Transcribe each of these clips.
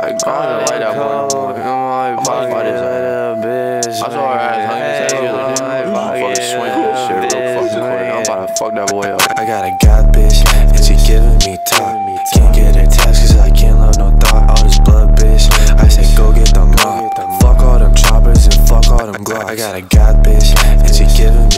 I got it like that boy. I'm like, fuck this. I saw her ass. Say, you know, fucking swing this shit real fucking quick. I'm about to fuck that boy up. I got a goth bitch, and she giving me top. Can't get her text cause I can't love no thought. All this blood, bitch. I say go get the mop. Fuck all them choppers and fuck all them glocks. I got a goth bitch, and she giving me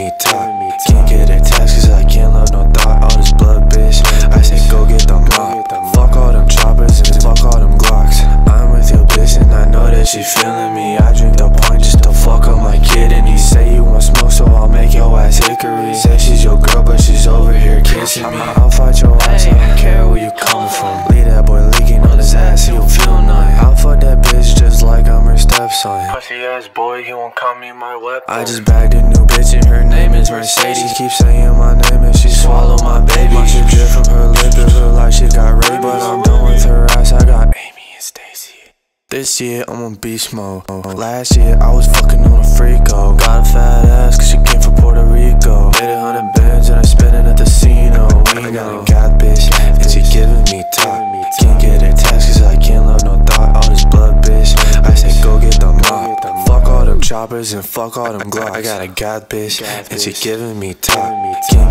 she feeling me. I drink the point just to fuck up my kid. And he say you want smoke, so I'll make your ass hickory. Say she's your girl, but she's over here kissing me. I'll fight your ass, I don't care where you coming from. Leave that boy leaking on his ass, he don't feel nothing. I'll fuck that bitch just like I'm her stepson. Pussy ass boy, he won't call me my weapon. I just bagged a new bitch and her name is Mercedes. Keep saying my name and she swallow. My This year I'm on beast mode. Last year I was fucking on a freako. Got a fat ass cause she came from Puerto Rico. Made a hundred bands and I spent it at the casino. I got a goth bitch and she giving me top. Can't get a text cause I can't love no thought. All this blood bitch. I say go get the mop. Fuck all them choppers and fuck all them glocks. I got a goth bitch and she giving me top. Can't